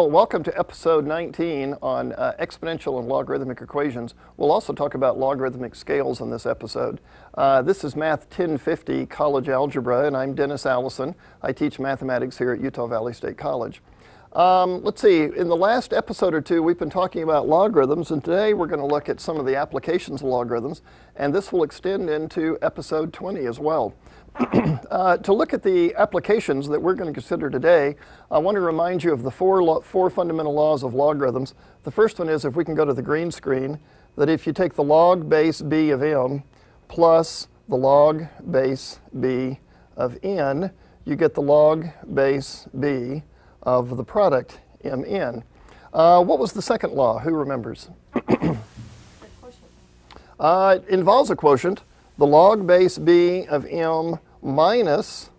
Well, welcome to episode 19 on uh, exponential and logarithmic equations. We'll also talk about logarithmic scales in this episode. Uh, this is Math 1050 College Algebra, and I'm Dennis Allison. I teach mathematics here at Utah Valley State College. Um, let's see, in the last episode or two, we've been talking about logarithms, and today we're going to look at some of the applications of logarithms, and this will extend into episode 20 as well. uh, to look at the applications that we're going to consider today, I want to remind you of the four, four fundamental laws of logarithms. The first one is, if we can go to the green screen, that if you take the log base b of m plus the log base b of n, you get the log base b of the product mn. Uh, what was the second law? Who remembers? uh, it involves a quotient the log base b of m minus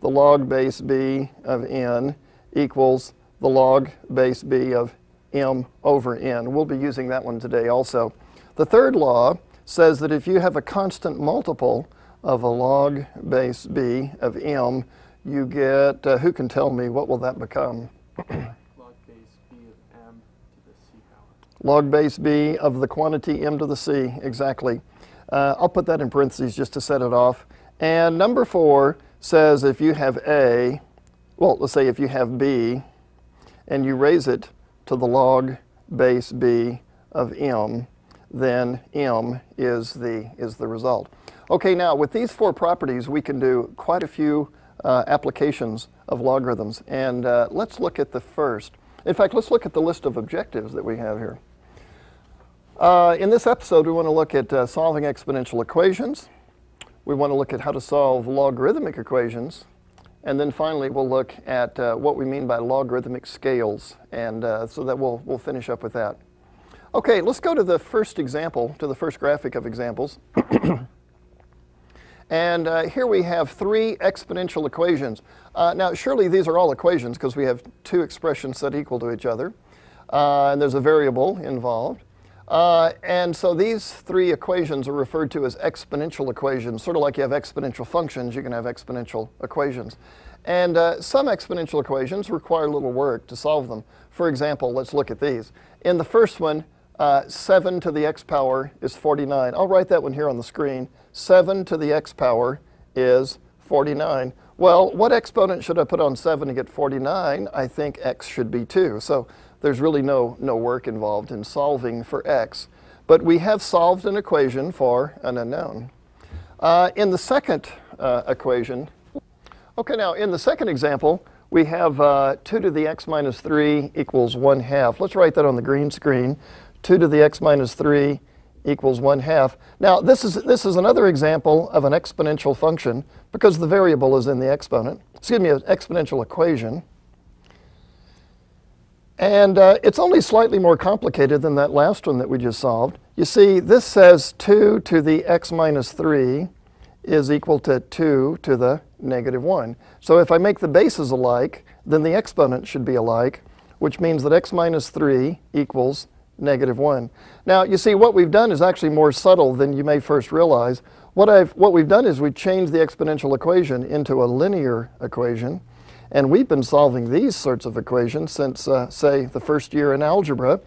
the log base b of n equals the log base b of m over n. We'll be using that one today also. The third law says that if you have a constant multiple of a log base b of m, you get, uh, who can tell me, what will that become? log base b of m to the c power. Log base b of the quantity m to the c, exactly. Uh, I'll put that in parentheses just to set it off. And number four says if you have A, well, let's say if you have B, and you raise it to the log base B of M, then M is the, is the result. Okay, now with these four properties, we can do quite a few uh, applications of logarithms. And uh, let's look at the first. In fact, let's look at the list of objectives that we have here. Uh, in this episode, we want to look at uh, solving exponential equations. We want to look at how to solve logarithmic equations. And then finally, we'll look at uh, what we mean by logarithmic scales. And uh, so that we'll, we'll finish up with that. Okay, let's go to the first example, to the first graphic of examples. and uh, here we have three exponential equations. Uh, now, surely these are all equations because we have two expressions that equal to each other. and there's a variable involved. Uh, and so these three equations are referred to as exponential equations. Sort of like you have exponential functions, you can have exponential equations. And uh, some exponential equations require a little work to solve them. For example, let's look at these. In the first one, uh, 7 to the x power is 49. I'll write that one here on the screen. 7 to the x power is 49. Well, what exponent should I put on 7 to get 49? I think x should be 2. So there's really no, no work involved in solving for x. But we have solved an equation for an unknown. Uh, in the second uh, equation, okay, now in the second example, we have uh, 2 to the x minus 3 equals 1 half. Let's write that on the green screen. 2 to the x minus 3 equals 1 half. Now, this is, this is another example of an exponential function because the variable is in the exponent. Excuse me, an exponential equation. And uh, it's only slightly more complicated than that last one that we just solved. You see, this says 2 to the x minus 3 is equal to 2 to the negative 1. So if I make the bases alike, then the exponent should be alike, which means that x minus 3 equals negative 1. Now, you see, what we've done is actually more subtle than you may first realize. What, I've, what we've done is we've changed the exponential equation into a linear equation. And we've been solving these sorts of equations since, uh, say, the first year in algebra.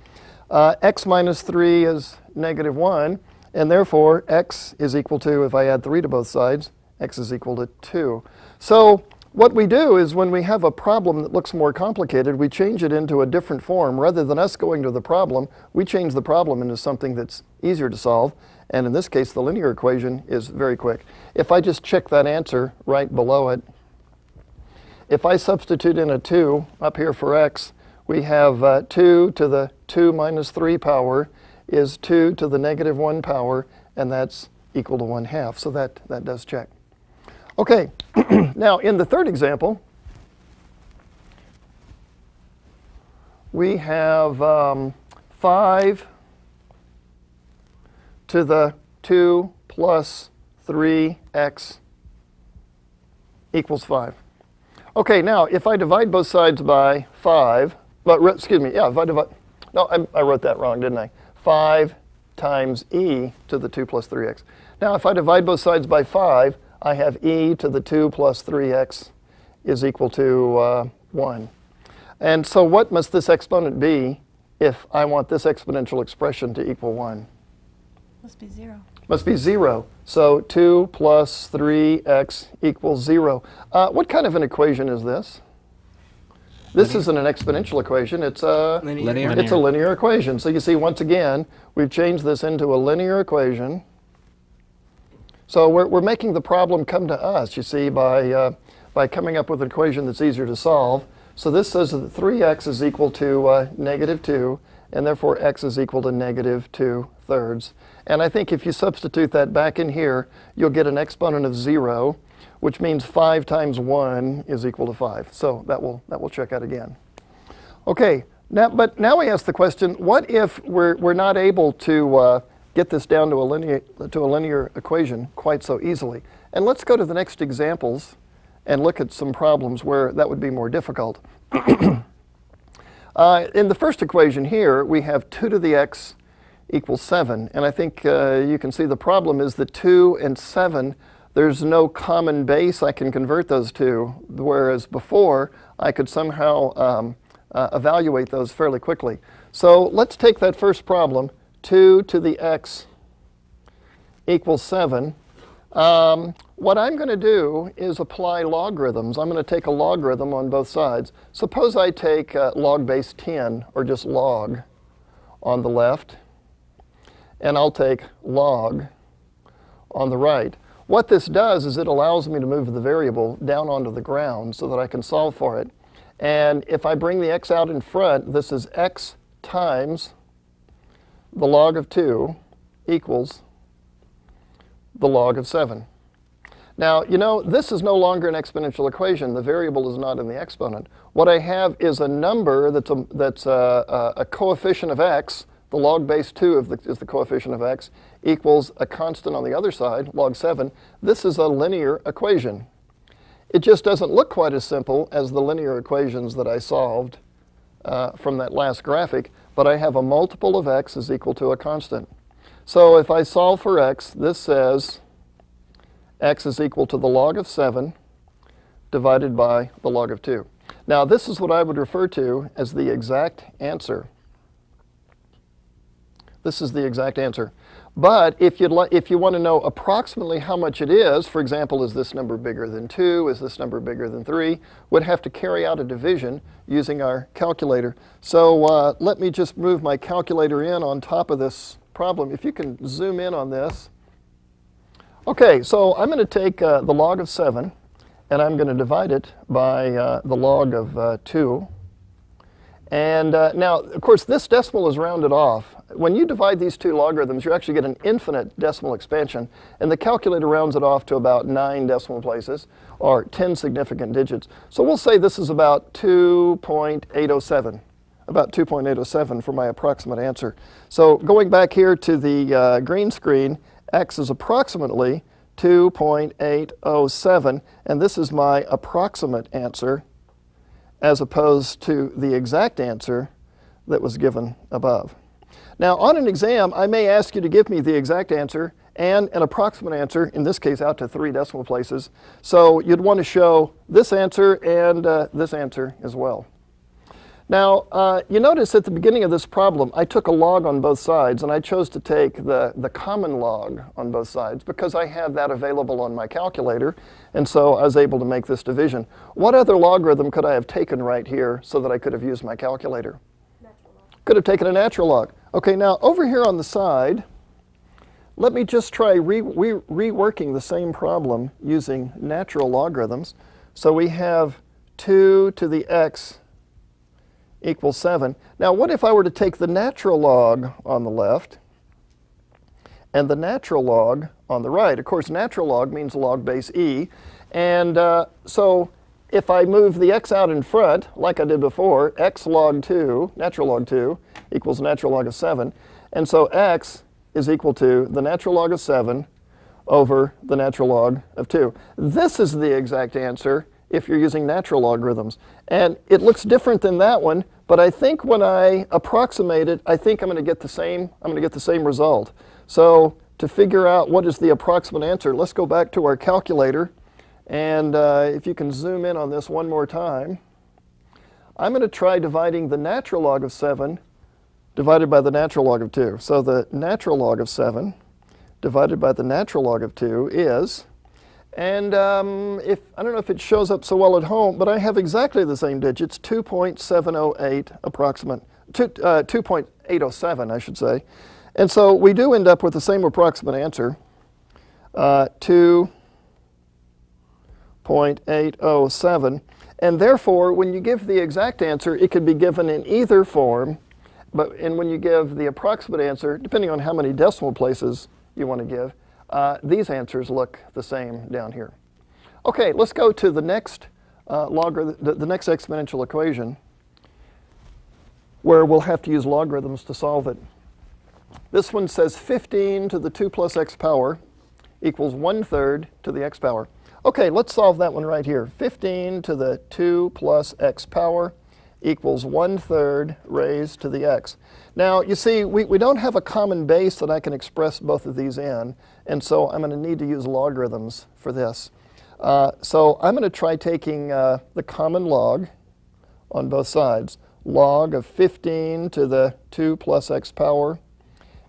Uh, x minus 3 is negative 1, and therefore x is equal to, if I add 3 to both sides, x is equal to 2. So what we do is when we have a problem that looks more complicated, we change it into a different form. Rather than us going to the problem, we change the problem into something that's easier to solve. And in this case, the linear equation is very quick. If I just check that answer right below it, if I substitute in a 2 up here for x, we have uh, 2 to the 2 minus 3 power is 2 to the negative 1 power, and that's equal to 1 half. So that, that does check. Okay, now in the third example, we have um, 5 to the 2 plus 3x equals 5. Okay, now if I divide both sides by 5, but excuse me, yeah, if I divide, no, I, I wrote that wrong, didn't I? 5 times e to the 2 plus 3x. Now if I divide both sides by 5, I have e to the 2 plus 3x is equal to uh, 1. And so what must this exponent be if I want this exponential expression to equal 1? Must be zero. Must be 0. So 2 plus 3x equals 0. Uh, what kind of an equation is this? This isn't an exponential equation. It's a Linear. It's a linear equation. So you see, once again, we've changed this into a linear equation. So we're, we're making the problem come to us, you see, by, uh, by coming up with an equation that's easier to solve. So this says that 3x is equal to uh, negative 2, and therefore x is equal to negative 2 thirds. And I think if you substitute that back in here, you'll get an exponent of 0, which means 5 times 1 is equal to 5. So that will, that will check out again. Okay, now, but now we ask the question, what if we're, we're not able to uh, get this down to a, linear, to a linear equation quite so easily? And let's go to the next examples and look at some problems where that would be more difficult. uh, in the first equation here, we have 2 to the x equals 7. And I think uh, you can see the problem is that 2 and 7, there's no common base I can convert those to, whereas before I could somehow um, uh, evaluate those fairly quickly. So let's take that first problem, 2 to the x equals 7. Um, what I'm going to do is apply logarithms. I'm going to take a logarithm on both sides. Suppose I take uh, log base 10, or just log, on the left, and I'll take log on the right. What this does is it allows me to move the variable down onto the ground so that I can solve for it. And if I bring the x out in front, this is x times the log of 2 equals the log of 7. Now, you know, this is no longer an exponential equation. The variable is not in the exponent. What I have is a number that's a, that's a, a, a coefficient of x the log base 2 of the, is the coefficient of x, equals a constant on the other side, log 7. This is a linear equation. It just doesn't look quite as simple as the linear equations that I solved uh, from that last graphic, but I have a multiple of x is equal to a constant. So if I solve for x, this says x is equal to the log of 7 divided by the log of 2. Now this is what I would refer to as the exact answer. This is the exact answer. But if, you'd if you want to know approximately how much it is, for example, is this number bigger than 2, is this number bigger than 3, would have to carry out a division using our calculator. So uh, let me just move my calculator in on top of this problem. If you can zoom in on this. Okay, so I'm going to take uh, the log of 7, and I'm going to divide it by uh, the log of uh, 2. And uh, now, of course, this decimal is rounded off. When you divide these two logarithms, you actually get an infinite decimal expansion, and the calculator rounds it off to about nine decimal places, or 10 significant digits. So we'll say this is about 2.807, about 2.807 for my approximate answer. So going back here to the uh, green screen, x is approximately 2.807, and this is my approximate answer as opposed to the exact answer that was given above. Now, on an exam, I may ask you to give me the exact answer and an approximate answer, in this case out to three decimal places. So you'd want to show this answer and uh, this answer as well. Now, uh, you notice at the beginning of this problem, I took a log on both sides, and I chose to take the, the common log on both sides because I have that available on my calculator, and so I was able to make this division. What other logarithm could I have taken right here so that I could have used my calculator? Could have taken a natural log. Okay, now over here on the side, let me just try re re reworking the same problem using natural logarithms. So we have 2 to the x equals 7. Now, what if I were to take the natural log on the left and the natural log on the right? Of course, natural log means log base e. And uh, so if I move the x out in front, like I did before, x log 2, natural log 2, equals natural log of 7. And so x is equal to the natural log of 7 over the natural log of 2. This is the exact answer if you're using natural logarithms. And it looks different than that one, but I think when I approximate it, I think I'm going to get the same, I'm going to get the same result. So to figure out what is the approximate answer, let's go back to our calculator. And uh, if you can zoom in on this one more time, I'm going to try dividing the natural log of 7 divided by the natural log of 2. So the natural log of 7 divided by the natural log of 2 is, and um, if I don't know if it shows up so well at home, but I have exactly the same digits, 2.708 approximate, two, uh, 2.807 I should say. And so we do end up with the same approximate answer, uh, 2.807. And therefore, when you give the exact answer, it could be given in either form. But and when you give the approximate answer, depending on how many decimal places you want to give, uh, these answers look the same down here. Okay, let's go to the next uh, the, the next exponential equation, where we'll have to use logarithms to solve it. This one says 15 to the 2 plus x power equals 1 third to the x power. Okay, let's solve that one right here. 15 to the 2 plus x power equals 1 third raised to the x. Now, you see, we, we don't have a common base that I can express both of these in, and so I'm going to need to use logarithms for this. Uh, so I'm going to try taking uh, the common log on both sides. Log of 15 to the 2 plus x power,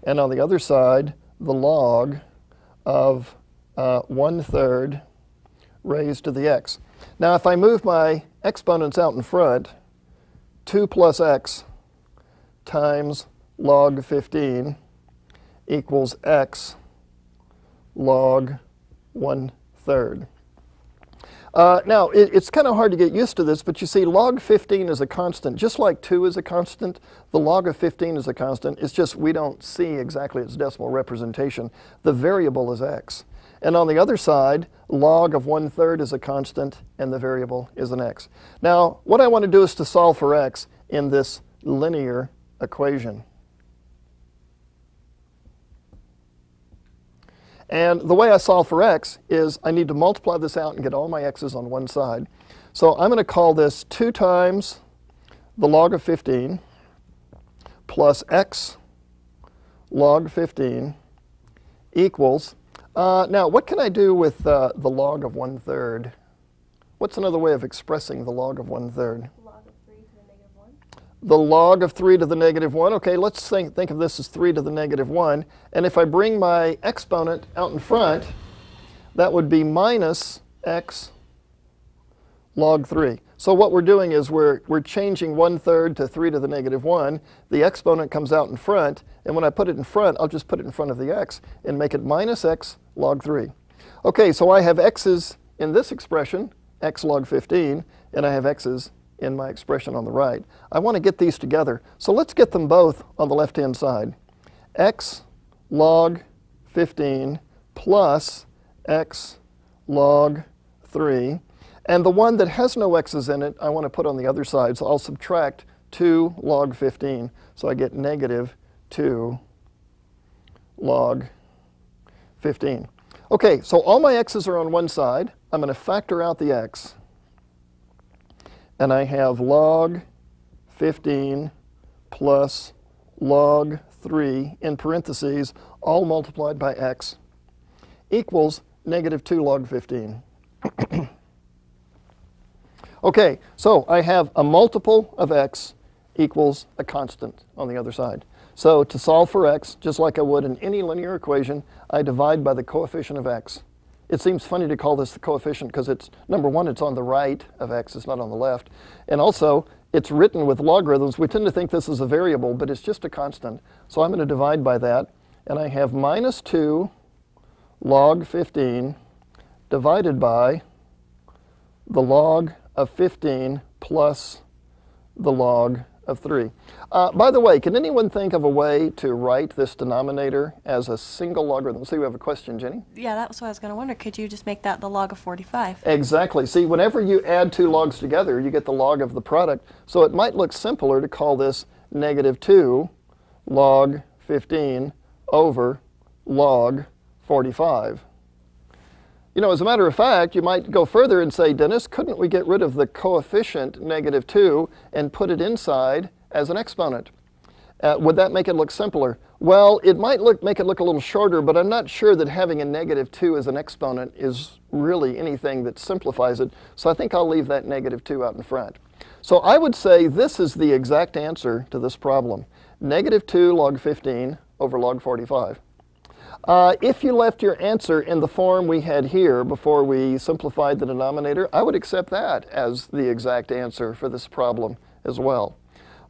and on the other side, the log of uh, 1 third raised to the x. Now, if I move my exponents out in front, 2 plus x times log 15 equals x log 1 third. Uh, now, it, it's kind of hard to get used to this, but you see log 15 is a constant. Just like 2 is a constant, the log of 15 is a constant. It's just we don't see exactly its decimal representation. The variable is x. And on the other side, log of 1 third is a constant, and the variable is an x. Now, what I want to do is to solve for x in this linear equation. And the way I solve for x is I need to multiply this out and get all my x's on one side. So I'm going to call this 2 times the log of 15 plus x log 15 equals, uh, now what can I do with uh, the log of 1 third? What's another way of expressing the log of 1 third? Log of 3 to the negative 1. the log of 3 to the negative 1. Okay, let's think, think of this as 3 to the negative 1. And if I bring my exponent out in front, that would be minus x log 3. So what we're doing is we're, we're changing 1 third to 3 to the negative 1. The exponent comes out in front, and when I put it in front, I'll just put it in front of the x and make it minus x log 3. Okay, so I have x's in this expression, x log 15, and I have x's in my expression on the right. I want to get these together. So let's get them both on the left-hand side. x log 15 plus x log 3. And the one that has no x's in it, I want to put on the other side. So I'll subtract 2 log 15. So I get negative 2 log 15. Okay, so all my x's are on one side. I'm going to factor out the x. And I have log 15 plus log 3 in parentheses, all multiplied by x, equals negative 2 log 15. okay, so I have a multiple of x equals a constant on the other side. So to solve for x, just like I would in any linear equation, I divide by the coefficient of x. It seems funny to call this the coefficient because it's, number one, it's on the right of x, it's not on the left. And also, it's written with logarithms. We tend to think this is a variable, but it's just a constant. So I'm going to divide by that, and I have minus 2 log 15 divided by the log of 15 plus the log of 3. Uh, by the way, can anyone think of a way to write this denominator as a single logarithm? See, we have a question, Jenny. Yeah, that was what I was going to wonder. Could you just make that the log of 45? Exactly. See, whenever you add two logs together, you get the log of the product. So it might look simpler to call this negative 2 log 15 over log 45. You know, as a matter of fact, you might go further and say, Dennis, couldn't we get rid of the coefficient negative 2 and put it inside as an exponent? Uh, would that make it look simpler? Well, it might look, make it look a little shorter, but I'm not sure that having a negative 2 as an exponent is really anything that simplifies it. So I think I'll leave that negative 2 out in front. So I would say this is the exact answer to this problem. Negative 2 log 15 over log 45. Uh, if you left your answer in the form we had here before we simplified the denominator, I would accept that as the exact answer for this problem as well.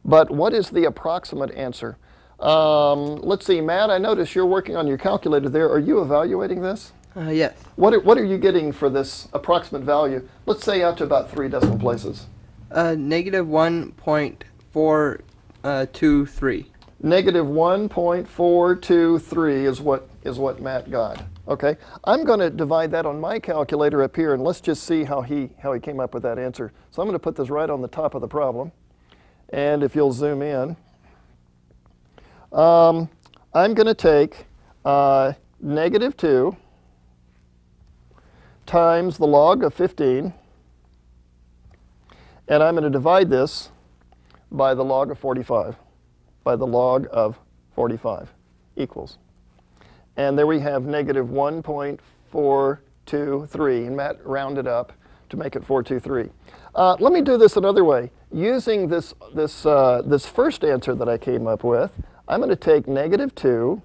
But what is the approximate answer? Um, let's see, Matt, I notice you're working on your calculator there. Are you evaluating this? Uh, yes. What are, what are you getting for this approximate value? Let's say out to about three decimal places. Uh, negative 1.423. Negative 1.423 is what, is what Matt got. Okay, I'm going to divide that on my calculator up here, and let's just see how he, how he came up with that answer. So I'm going to put this right on the top of the problem. And if you'll zoom in, um, I'm going to take uh, negative 2 times the log of 15, and I'm going to divide this by the log of 45, by the log of 45 equals. And there we have negative 1.423, and Matt rounded up to make it 423. Uh, let me do this another way. Using this, this, uh, this first answer that I came up with, I'm going to take negative 2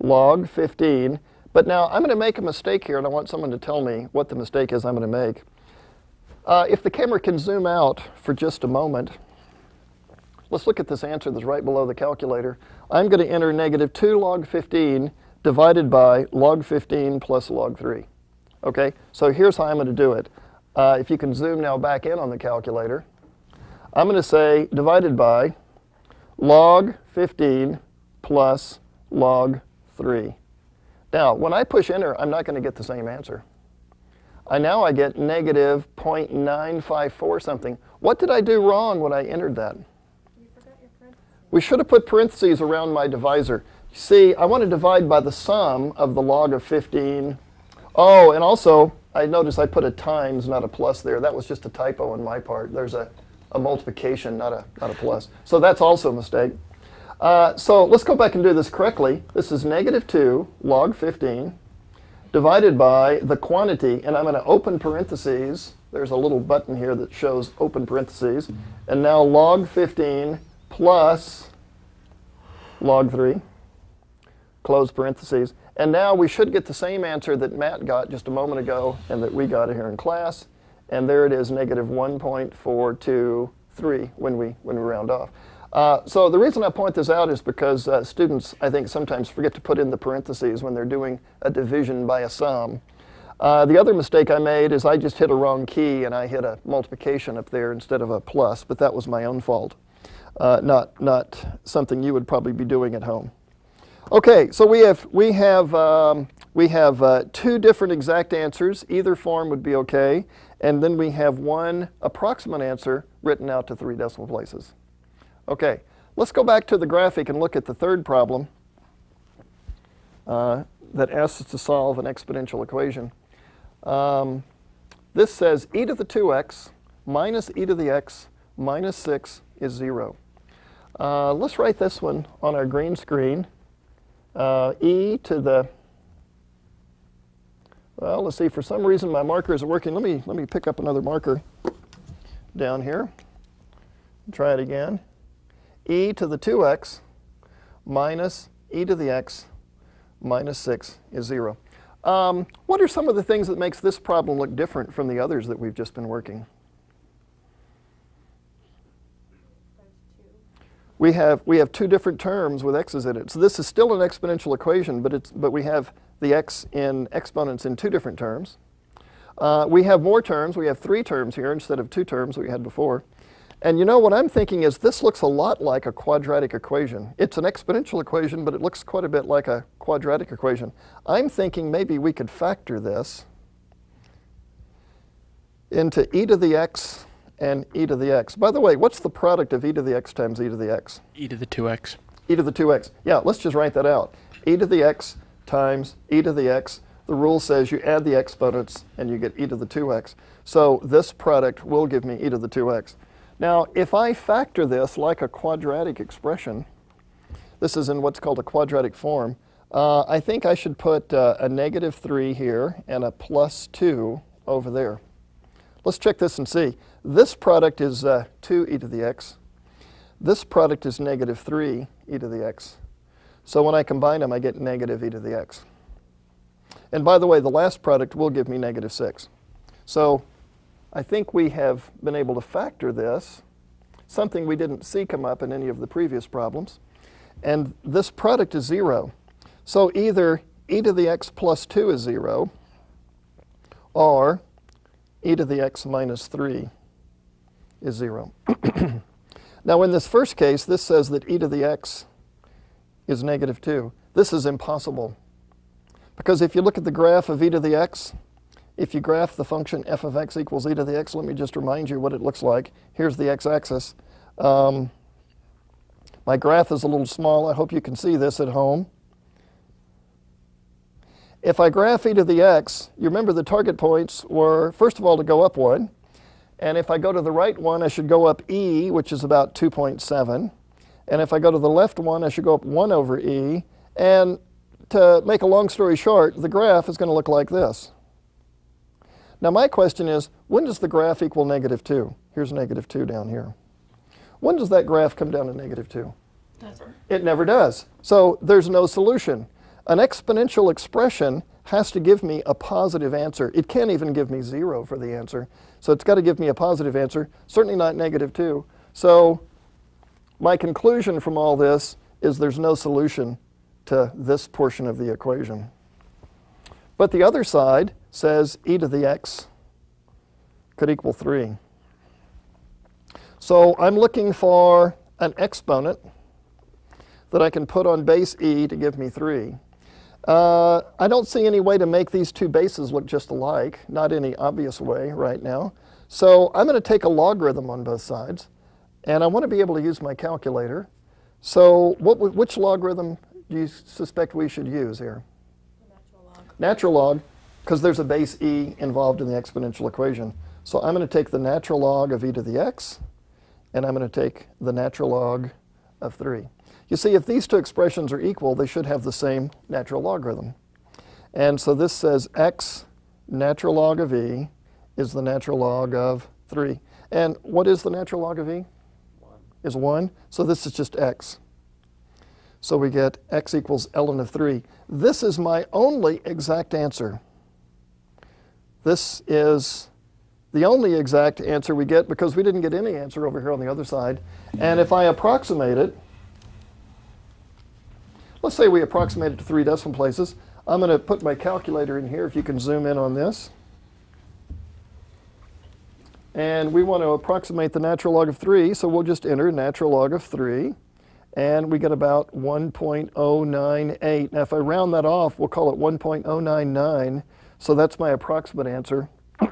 log 15, but now I'm going to make a mistake here, and I want someone to tell me what the mistake is I'm going to make. Uh, if the camera can zoom out for just a moment, let's look at this answer that's right below the calculator. I'm going to enter negative 2 log 15 divided by log 15 plus log 3. Okay, so here's how I'm going to do it. Uh, if you can zoom now back in on the calculator, I'm going to say divided by log 15 plus log 3. Now, when I push enter, I'm not going to get the same answer. I now I get negative 0.954 something. What did I do wrong when I entered that? We should have put parentheses around my divisor. See, I want to divide by the sum of the log of 15. Oh, and also, I noticed I put a times, not a plus there. That was just a typo on my part. There's a, a multiplication, not a, not a plus. So that's also a mistake. Uh, so let's go back and do this correctly. This is negative 2 log 15 divided by the quantity, and I'm going to open parentheses. There's a little button here that shows open parentheses. And now log 15 plus log 3, close parentheses. And now we should get the same answer that Matt got just a moment ago and that we got here in class. And there it is, negative 1.423 when we, when we round off. Uh, so the reason I point this out is because uh, students, I think, sometimes forget to put in the parentheses when they're doing a division by a sum. Uh, the other mistake I made is I just hit a wrong key and I hit a multiplication up there instead of a plus, but that was my own fault, uh, not, not something you would probably be doing at home. Okay, so we have, we have, um, we have uh, two different exact answers. Either form would be okay. And then we have one approximate answer written out to three decimal places. Okay, let's go back to the graphic and look at the third problem uh, that asks us to solve an exponential equation. Um, this says e to the 2x minus e to the x minus 6 is 0. Uh, let's write this one on our green screen. Uh, e to the, well, let's see, for some reason my marker isn't working. Let me, let me pick up another marker down here. Try it again e to the 2x minus e to the x minus 6 is 0. Um, what are some of the things that makes this problem look different from the others that we've just been working? We have, we have two different terms with x's in it. So this is still an exponential equation, but, it's, but we have the x in exponents in two different terms. Uh, we have more terms. We have three terms here instead of two terms we had before. And you know, what I'm thinking is this looks a lot like a quadratic equation. It's an exponential equation, but it looks quite a bit like a quadratic equation. I'm thinking maybe we could factor this into e to the x and e to the x. By the way, what's the product of e to the x times e to the x? e to the 2x. e to the 2x. Yeah, let's just write that out. e to the x times e to the x. The rule says you add the exponents and you get e to the 2x. So this product will give me e to the 2x. Now, if I factor this like a quadratic expression, this is in what's called a quadratic form, uh, I think I should put uh, a negative 3 here and a plus 2 over there. let's check this and see. This product is uh, 2 e to the x. This product is negative 3 e to the x. So when I combine them, I get negative e to the x. And by the way, the last product will give me negative 6. So I think we have been able to factor this, something we didn't see come up in any of the previous problems. And this product is 0. So either e to the x plus 2 is 0, or e to the x minus 3 is 0. now in this first case, this says that e to the x is negative 2. This is impossible. Because if you look at the graph of e to the x, if you graph the function f of x equals e to the x, let me just remind you what it looks like. Here's the x-axis. Um, my graph is a little small. I hope you can see this at home. If I graph e to the x, you remember the target points were, first of all, to go up one. And if I go to the right one, I should go up e, which is about 2.7. And if I go to the left one, I should go up 1 over e. And to make a long story short, the graph is going to look like this. Now my question is, when does the graph equal negative 2? Here's negative 2 down here. When does that graph come down to negative 2? It never does. So there's no solution. An exponential expression has to give me a positive answer. It can't even give me 0 for the answer. So it's got to give me a positive answer, certainly not negative 2. So my conclusion from all this is there's no solution to this portion of the equation. But the other side says e to the x could equal 3. So I'm looking for an exponent that I can put on base e to give me 3. Uh, I don't see any way to make these two bases look just alike, not any obvious way right now. So I'm going to take a logarithm on both sides, and I want to be able to use my calculator. So what, which logarithm do you suspect we should use here? Natural log. Natural log, because there's a base e involved in the exponential equation. So I'm going to take the natural log of e to the x, and I'm going to take the natural log of 3. You see, if these two expressions are equal, they should have the same natural logarithm. And so this says x natural log of e is the natural log of 3. And what is the natural log of e? 1. Is 1. So this is just x. So we get x equals ln of 3. This is my only exact answer. This is the only exact answer we get because we didn't get any answer over here on the other side. And if I approximate it, let's say we approximate it to three decimal places. I'm going to put my calculator in here if you can zoom in on this. And we want to approximate the natural log of 3, so we'll just enter natural log of 3. And we get about 1.098. Now, if I round that off, we'll call it 1.099. So that's my approximate answer.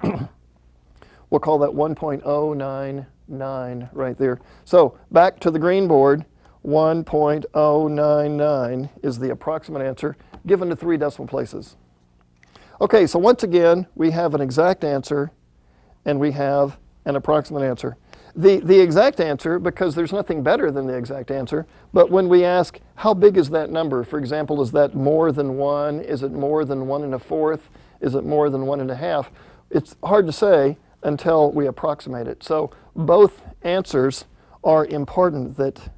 we'll call that 1.099 right there. So back to the green board, 1.099 is the approximate answer given to three decimal places. Okay, so once again, we have an exact answer and we have an approximate answer. The, the exact answer, because there's nothing better than the exact answer, but when we ask, how big is that number? For example, is that more than one? Is it more than one and a fourth? Is it more than one and a half? It's hard to say until we approximate it. So both answers are important that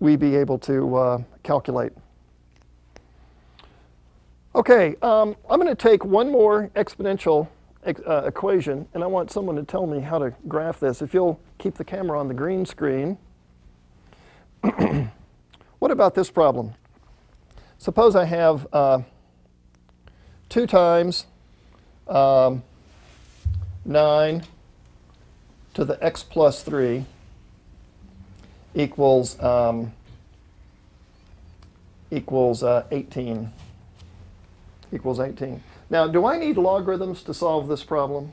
we be able to uh, calculate. Okay, um, I'm going to take one more exponential uh, equation, and I want someone to tell me how to graph this. If you'll keep the camera on the green screen. what about this problem? Suppose I have uh, 2 times um, 9 to the x plus 3 equals um, equals uh, 18 equals 18. Now, do I need logarithms to solve this problem?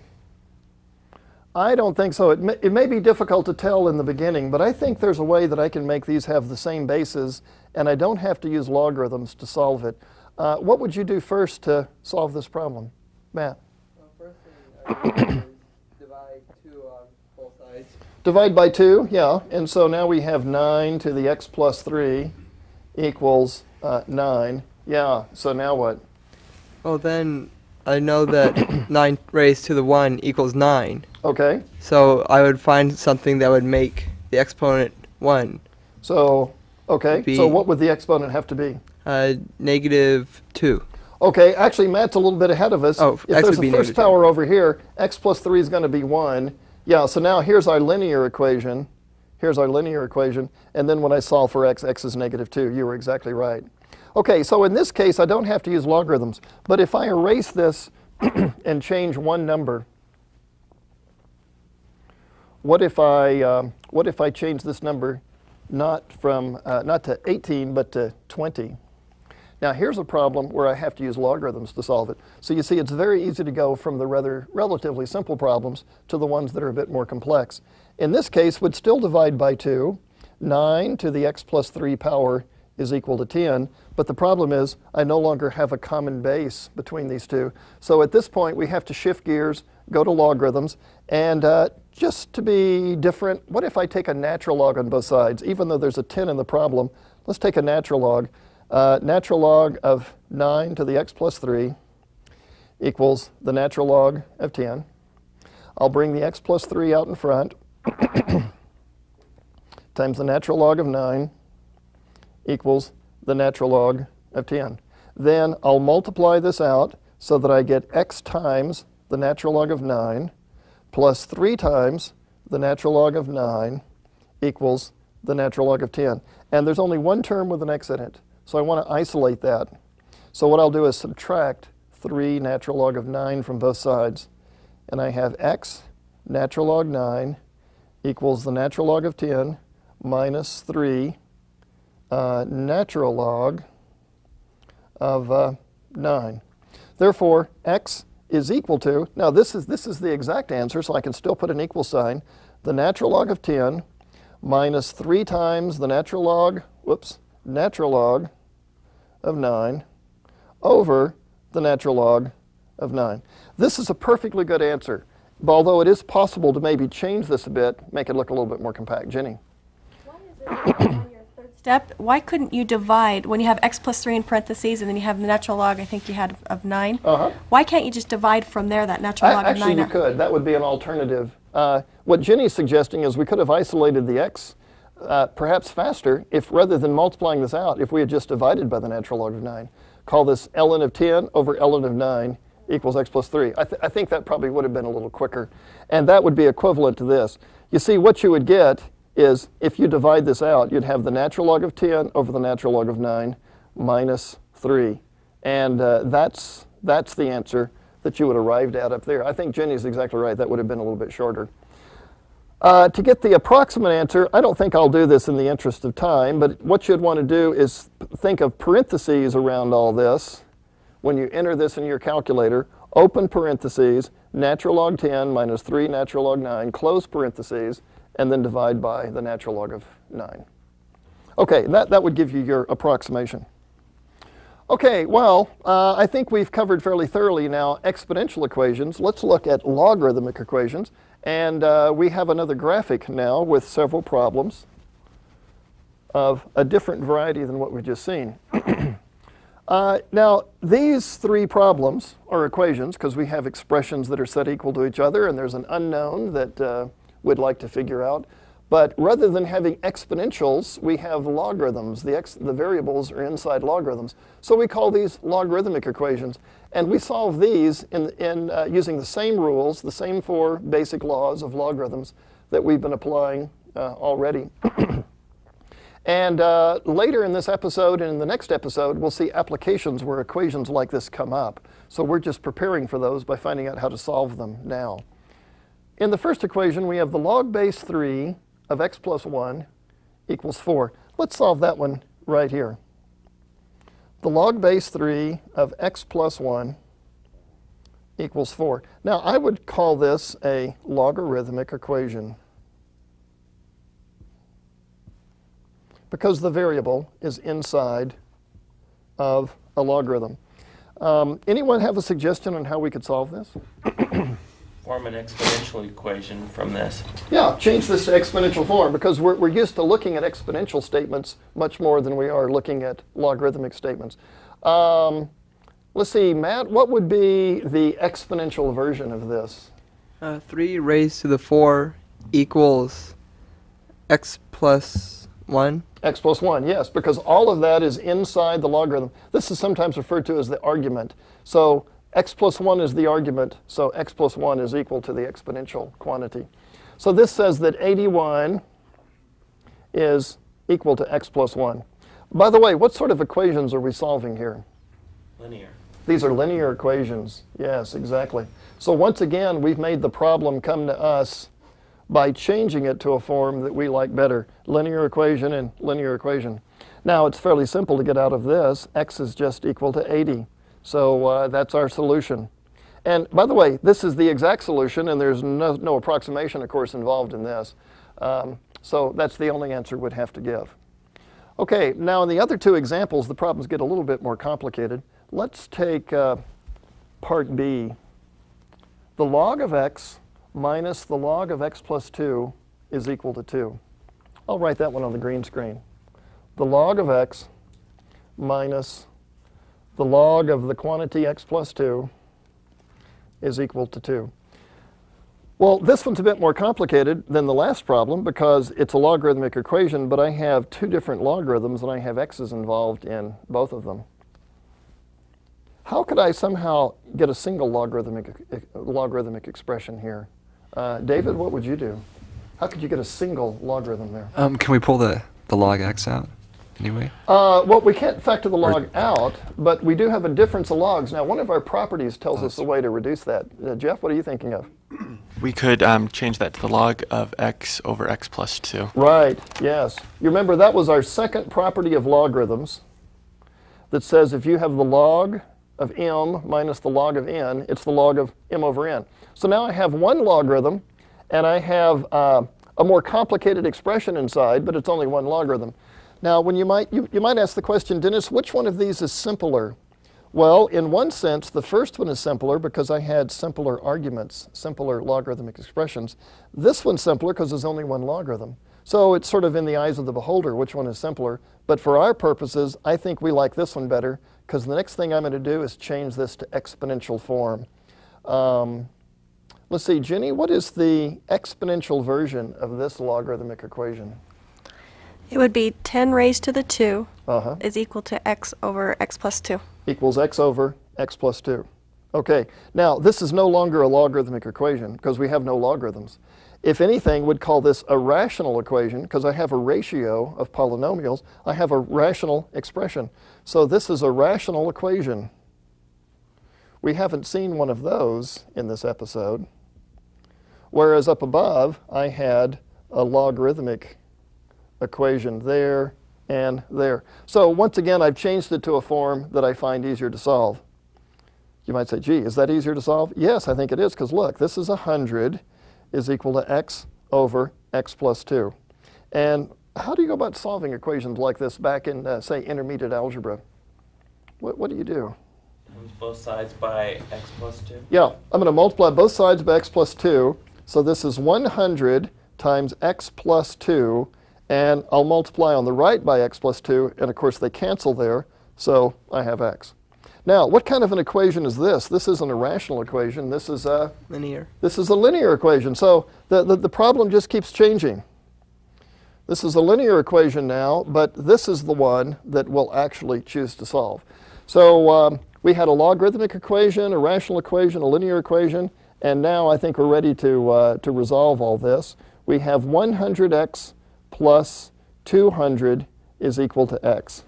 I don't think so. It may, it may be difficult to tell in the beginning, but I think there's a way that I can make these have the same bases, and I don't have to use logarithms to solve it. Uh, what would you do first to solve this problem? Matt? Well, first thing I do is divide 2 on both sides. Divide by 2, yeah. And so now we have 9 to the x plus 3 equals uh, 9. Yeah, so now what? Well, then I know that 9 raised to the 1 equals 9. Okay, So I would find something that would make the exponent 1. so, okay, Be- so what would the exponent have to be? Uh, negative 2. Okay, actually, Matt's a little bit ahead of us. Oh, if there's a be first power over here, x plus 3 is going to be 1. Yeah, so now here's our linear equation. Here's our linear equation. And then when I solve for x, x is negative 2. You were exactly right. Okay, so in this case, I don't have to use logarithms. But if I erase this and change one number, what if I, um, what if I change this number not, from, uh, not to 18, but to 20? Now here's a problem where I have to use logarithms to solve it. So you see it's very easy to go from the rather relatively simple problems to the ones that are a bit more complex. In this case, would still divide by 2. 9 to the x plus 3 power is equal to 10. But the problem is I no longer have a common base between these two. So at this point we have to shift gears, go to logarithms, and uh, just to be different, what if I take a natural log on both sides? Even though there's a 10 in the problem, let's take a natural log. Uh, natural log of 9 to the x plus 3 equals the natural log of 10. I'll bring the x plus 3 out in front times the natural log of 9 equals the natural log of 10. Then I'll multiply this out so that I get x times the natural log of 9 plus 3 times the natural log of 9 equals the natural log of 10. And there's only one term with an x in it, so I want to isolate that. So what I'll do is subtract 3 natural log of 9 from both sides. And I have x natural log 9 equals the natural log of 10 minus 3 uh, natural log of uh, 9. Therefore, x is equal to, now this is, this is the exact answer, so I can still put an equal sign, the natural log of 10 minus 3 times the natural log, whoops, natural log of 9 over the natural log of 9. This is a perfectly good answer, but although it is possible to maybe change this a bit, make it look a little bit more compact. Jenny? Why is it on your third step, why couldn't you divide, when you have x plus 3 in parentheses and then you have the natural log, I think you had of 9? Uh-huh. Why can't you just divide from there that natural I- log of Actually, 9? you could. That would be an alternative. Uh, what Jenny's suggesting is we could have isolated the x uh, perhaps faster if rather than multiplying this out, if we had just divided by the natural log of 9. Call this ln of 10 over ln of 9 equals x plus 3. I, th- I think that probably would have been a little quicker. And that would be equivalent to this. You see, what you would get is if you divide this out, you'd have the natural log of 10 over the natural log of 9 minus 3. And uh, that's, that's the answer that you would have arrived at up there. I think Jenny's exactly right. That would have been a little bit shorter. Uh, to get the approximate answer, I don't think I'll do this in the interest of time, but what you'd want to do is think of parentheses around all this. When you enter this in your calculator, open parentheses, natural log 10 minus 3 natural log 9, close parentheses, and then divide by the natural log of 9. Okay, that, that would give you your approximation. Okay, well, uh, I think we've covered fairly thoroughly now exponential equations. Let's look at logarithmic equations. And uh, we have another graphic now with several problems of a different variety than what we've just seen. Uh, now, these three problems are equations because we have expressions that are set equal to each other, and there's an unknown that uh, we'd like to figure out. But rather than having exponentials, we have logarithms. The, the variables are inside logarithms. So we call these logarithmic equations. And we solve these in, in, uh, using the same rules, the same four basic laws of logarithms that we've been applying uh, already. And uh, later in this episode and in the next episode, we'll see applications where equations like this come up. So we're just preparing for those by finding out how to solve them now. In the first equation, we have the log base 3 of x plus 1 equals 4. Let's solve that one right here. The log base 3 of x plus 1 equals 4. Now, I would call this a logarithmic equation. because the variable is inside of a logarithm. Um, anyone have a suggestion on how we could solve this? Form an exponential equation from this. Yeah, change this to exponential form because we're, we're used to looking at exponential statements much more than we are looking at logarithmic statements. Um, let's see, Matt, what would be the exponential version of this? Uh, 3 raised to the 4 equals x plus 1. x plus 1, yes, because all of that is inside the logarithm. This is sometimes referred to as the argument. So x plus 1 is the argument, so x plus 1 is equal to the exponential quantity. So this says that 81 is equal to x plus 1. By the way, what sort of equations are we solving here? Linear. These are linear equations. Yes, exactly. So once again, we've made the problem come to us by changing it to a form that we like better. Linear equation and linear equation. Now, it's fairly simple to get out of this. x is just equal to 80. So uh, that's our solution. And by the way, this is the exact solution, and there's no, no approximation, of course, involved in this. Um, so that's the only answer we'd have to give. Okay, now in the other two examples, the problems get a little bit more complicated. Let's take uh, part B. The log of x minus the log of x plus 2 is equal to 2. I'll write that one on the green screen. The log of x minus the log of the quantity x plus 2 is equal to 2. Well, this one's a bit more complicated than the last problem because it's a logarithmic equation, but I have two different logarithms and I have x's involved in both of them. How could I somehow get a single logarithmic, logarithmic expression here? Uh, David, what would you do? How could you get a single logarithm there? Um, can we pull the, the log x out anyway? Uh, well, we can't factor the log out, but we do have a difference of logs. Now, one of our properties tells us a way to reduce that. Uh, Jeff, what are you thinking of? We could um, change that to the log of x over x plus 2. Right, yes. You remember that was our second property of logarithms that says if you have the log of m minus the log of n, it's the log of m over n. So now I have one logarithm, and I have uh, a more complicated expression inside, but it's only one logarithm. Now, when you might, you, you might ask the question, Dennis, which one of these is simpler? Well, in one sense, the first one is simpler because I had simpler arguments, simpler logarithmic expressions. This one's simpler because there's only one logarithm. So it's sort of in the eyes of the beholder which one is simpler. But for our purposes, I think we like this one better because the next thing I'm going to do is change this to exponential form. Um, let's see, Jenny, what is the exponential version of this logarithmic equation? It would be 10 raised to the 2 Uh-huh. is equal to x over x plus 2. equals x over x plus 2. Okay, now this is no longer a logarithmic equation because we have no logarithms. If anything, we'd call this a rational equation because I have a ratio of polynomials. I have a rational expression. So this is a rational equation. We haven't seen one of those in this episode. Whereas up above, I had a logarithmic equation there and there. So once again, I've changed it to a form that I find easier to solve. You might say, gee, is that easier to solve? Yes, I think it is, because look, this is 100 is equal to x over x plus 2. And how do you go about solving equations like this back in, uh, say, intermediate algebra? What, what do you do? Times both sides by x plus 2. Yeah, I'm going to multiply both sides by x plus 2. So this is 100 times x plus 2 and I'll multiply on the right by x plus 2, and of course they cancel there, so I have x. Now, what kind of an equation is this? This isn't a rational equation. This is a, Linear. this is a linear equation. So the, the, the problem just keeps changing. This is a linear equation now, but this is the one that we'll actually choose to solve. So um, we had a logarithmic equation, a rational equation, a linear equation, and now I think we're ready to, uh, to resolve all this. We have 100x plus 200 is equal to x.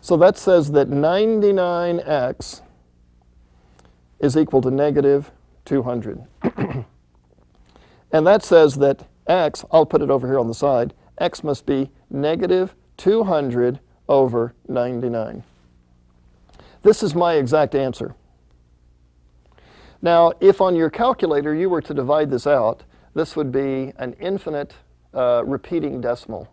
So that says that 99x is equal to negative 200. and that says that x, I'll put it over here on the side, x must be negative 200 over 99. This is my exact answer. Now, if on your calculator you were to divide this out, this would be an infinite uh, repeating decimal.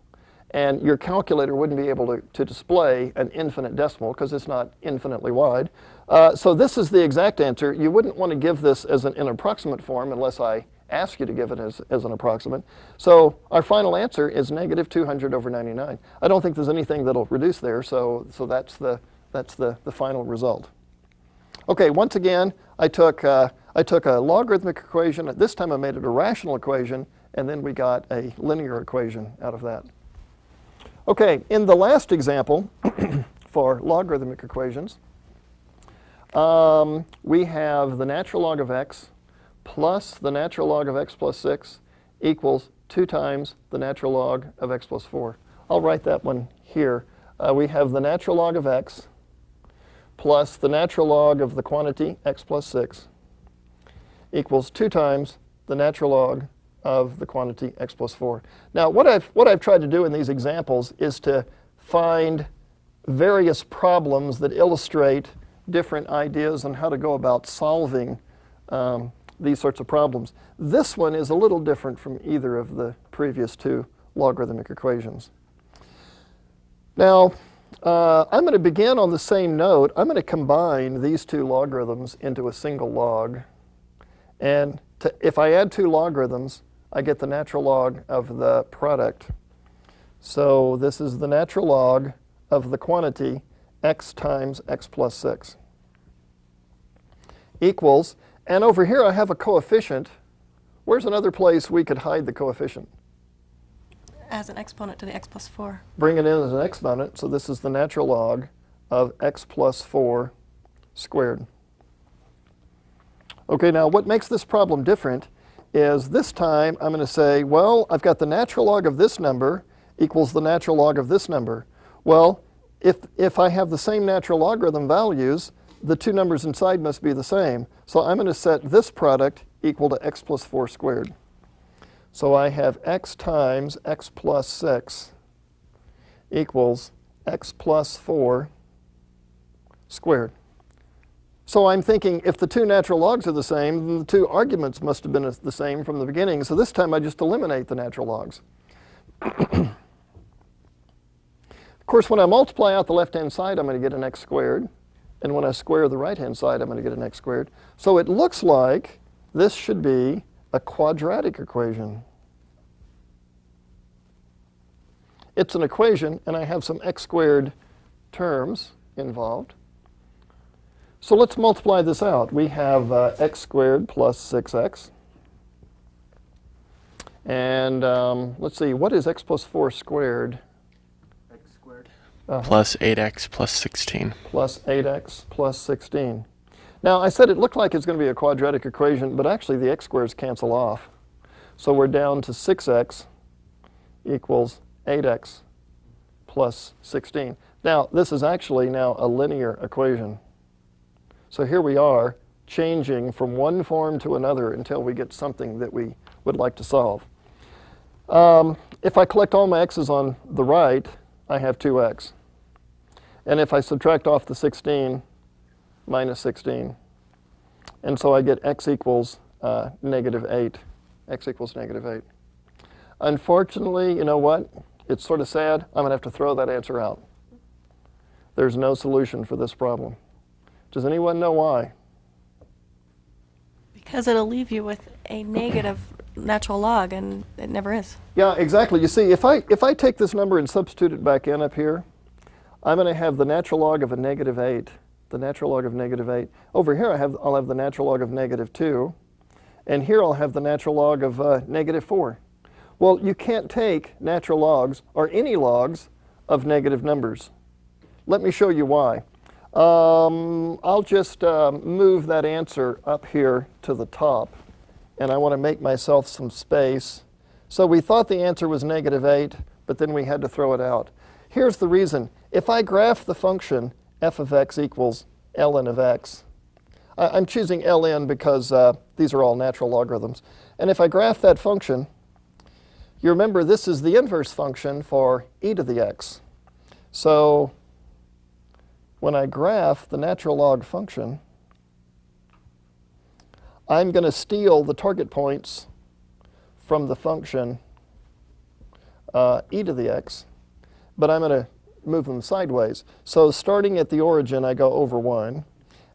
And your calculator wouldn't be able to, to display an infinite decimal because it's not infinitely wide. Uh, so this is the exact answer. You wouldn't want to give this as an, an approximate form unless I ask you to give it as, as an approximate. So our final answer is negative 200 over 99. I don't think there's anything that'll reduce there, so, so that's, the, that's the, the final result. Okay, once again, I took, uh, I took a logarithmic equation. This time I made it a rational equation, and then we got a linear equation out of that. Okay, in the last example for logarithmic equations, um, we have the natural log of x plus the natural log of x plus 6 equals 2 times the natural log of x plus 4. I'll write that one here. Uh, we have the natural log of x plus the natural log of the quantity x plus 6 equals 2 times the natural log of the quantity x plus 4. Now, what I've, what I've tried to do in these examples is to find various problems that illustrate different ideas on how to go about solving um, these sorts of problems. This one is a little different from either of the previous two logarithmic equations. Now, uh, I'm going to begin on the same note. I'm going to combine these two logarithms into a single log. And to, if I add two logarithms, I get the natural log of the product. So this is the natural log of the quantity x times x plus 6 equals, and over here I have a coefficient. Where's another place we could hide the coefficient? As an exponent to the x plus 4. Bring it in as an exponent, so this is the natural log of x plus 4 squared. Okay, now what makes this problem different is this time I'm going to say, well, I've got the natural log of this number equals the natural log of this number. Well, if, if I have the same natural logarithm values, the two numbers inside must be the same. So I'm going to set this product equal to x plus 4 squared. So I have x times x plus 6 equals x plus 4 squared. So I'm thinking if the two natural logs are the same, then the two arguments must have been the same from the beginning. So this time I just eliminate the natural logs. of course, when I multiply out the left-hand side, I'm going to get an x squared. And when I square the right-hand side, I'm going to get an x squared. So it looks like this should be a quadratic equation. It's an equation, and I have some x squared terms involved. So let's multiply this out. We have uh, x squared plus 6x. And um, let's see, what is x plus 4 squared? X squared. Uh-huh. Plus 8x plus 16. plus 8x plus 16. Now, I said it looked like it's going to be a quadratic equation, but actually the x squares cancel off. So we're down to 6x equals 8x plus 16. Now, this is actually now a linear equation. So here we are changing from one form to another until we get something that we would like to solve. Um, if I collect all my x's on the right, I have 2x. And if I subtract off the 16, minus 16. And so I get x equals uh, negative 8. x equals negative 8. Unfortunately, you know what? It's sort of sad. I'm going to have to throw that answer out. There's no solution for this problem. Does anyone know why? Because it'll leave you with a negative natural log, and it never is. Yeah, exactly. You see, if I, if I take this number and substitute it back in up here, I'm going to have the natural log of a negative 8, the natural log of negative 8. Over here I have, I'll have the natural log of negative 2, and here I'll have the natural log of uh, negative 4. Well, you can't take natural logs, or any logs, of negative numbers. Let me show you why. Um, I'll just uh, move that answer up here to the top, and I want to make myself some space. So we thought the answer was negative 8, but then we had to throw it out. Here's the reason. If I graph the function f of x equals ln of x, I- I'm choosing ln because uh, these are all natural logarithms. And if I graph that function, you remember this is the inverse function for e to the x. So when I graph the natural log function, I'm going to steal the target points from the function uh, e to the x, but I'm going to move them sideways. So starting at the origin, I go over 1.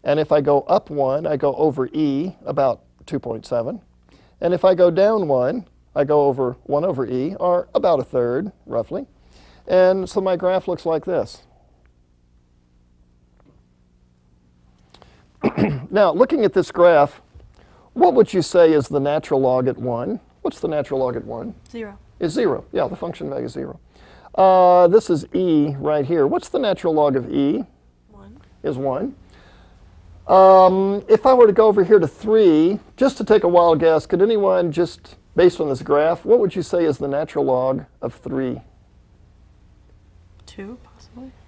And if I go up 1, I go over e, about 2.7. And if I go down 1, I go over 1 over e, or about a third, roughly. And so my graph looks like this. Now, looking at this graph, what would you say is the natural log at 1? What's the natural log at 1? Zero. Is 0. Yeah, the function value is 0. Uh, this is e right here. What's the natural log of e? One. Is 1. Um, if I were to go over here to 3, just to take a wild guess, could anyone just, based on this graph, what would you say is the natural log of 3? Two, possibly.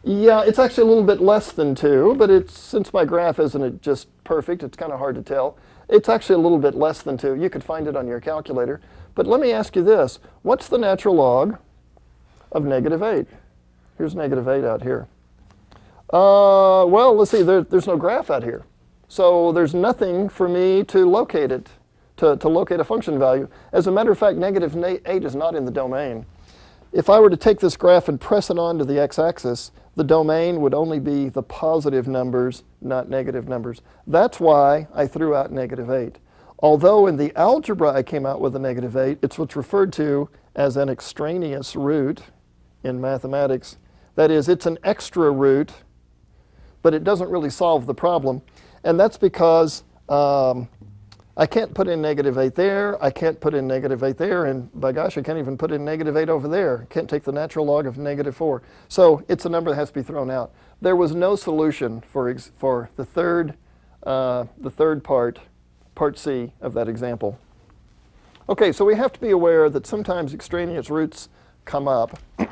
Yeah, it's actually a little bit less than 2, but it's since my graph isn't just perfect, it's kind of hard to tell. It's actually a little bit less than 2. You could find it on your calculator. But let me ask you this. What's the natural log of negative 8? Here's negative 8 out here. Uh, well, let's see. There, there's no graph out here. So there's nothing for me to locate it, to, to locate a function value. As a matter of fact, 8 is not in the domain. If I were to take this graph and press it onto the x-axis, the domain would only be the positive numbers, not negative numbers. That's why I threw out negative 8. Although in the algebra I came out with a negative 8, it's what's referred to as an extraneous root in mathematics. That is, it's an extra root, but it doesn't really solve the problem. And that's because um, I can't put in negative 8 there, I can't put in negative 8 there, and by gosh, I can't even put in negative 8 over there. Can't take the natural log of negative 4. So it's a number that has to be thrown out. There was no solution for, for the, third, uh, the third part, part C of that example. Okay, so we have to be aware that sometimes extraneous roots come up.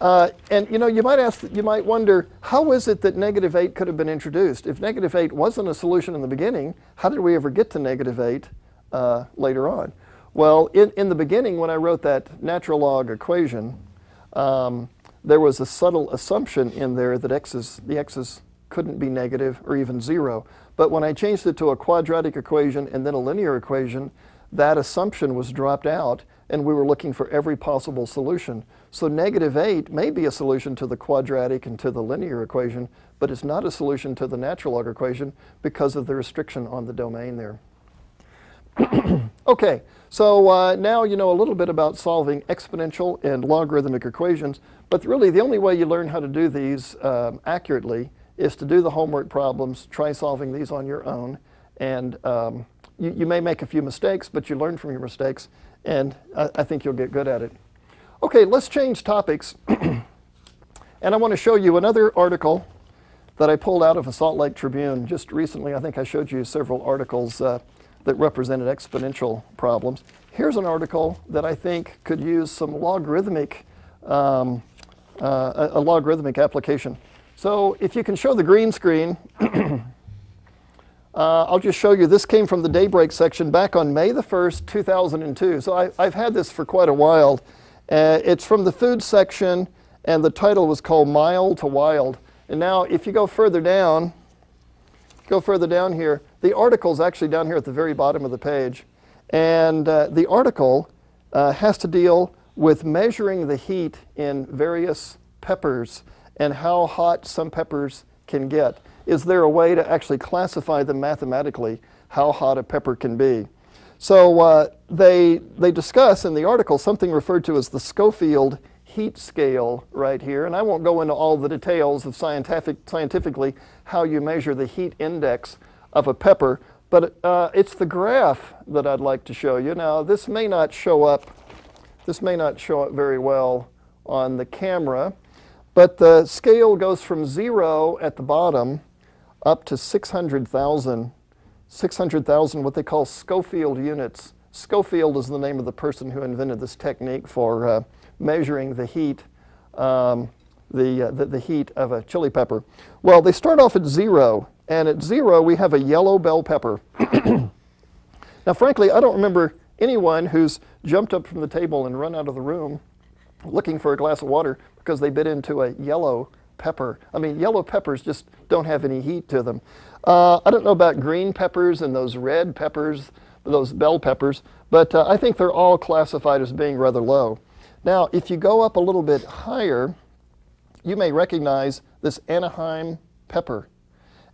Uh, and you know, you might ask, you might wonder, how is it that negative 8 could have been introduced? If negative 8 wasn't a solution in the beginning, how did we ever get to negative 8 uh, later on? Well, in, in the beginning, when I wrote that natural log equation, um, there was a subtle assumption in there that x's, the x's couldn't be negative or even zero. But when I changed it to a quadratic equation and then a linear equation, that assumption was dropped out and we were looking for every possible solution. So negative 8 may be a solution to the quadratic and to the linear equation, but it's not a solution to the natural log equation because of the restriction on the domain there. okay, so uh, now you know a little bit about solving exponential and logarithmic equations, but really the only way you learn how to do these um, accurately is to do the homework problems, try solving these on your own, and um, you, you may make a few mistakes, but you learn from your mistakes, and I, I think you'll get good at it. Okay, let's change topics. and I want to show you another article that I pulled out of a Salt Lake Tribune just recently. I think I showed you several articles uh, that represented exponential problems. Here's an article that I think could use some logarithmic, um, uh, a, a logarithmic application. So if you can show the green screen, Uh, I'll just show you, this came from the Daybreak section back on May the 1st, 2002. So I, have had this for quite a while. Uh, it's from the food section, and the title was called Mild to Wild. And now, if you go further down, go further down here, the article's actually down here at the very bottom of the page. And uh, the article uh, has to deal with measuring the heat in various peppers and how hot some peppers can get is there a way to actually classify them mathematically how hot a pepper can be? So uh, they, they discuss in the article something referred to as the Scoville heat scale right here. And I won't go into all the details of scientific, scientifically how you measure the heat index of a pepper, but uh, it's the graph that I'd like to show you. Now, this may not show up, this may not show up very well on the camera, but the scale goes from zero at the bottom up to 600,000, 600,000 what they call Scoville units. Scoville is the name of the person who invented this technique for uh, measuring the heat, um, the, uh, the, the heat of a chili pepper. Well, they start off at zero, and at zero we have a yellow bell pepper. now, frankly, I don't remember anyone who's jumped up from the table and run out of the room looking for a glass of water because they bit into a yellow pepper. I mean, yellow peppers just don't have any heat to them. Uh, I don't know about green peppers and those red peppers, those bell peppers, but uh, I think they're all classified as being rather low. Now, if you go up a little bit higher, you may recognize this Anaheim pepper.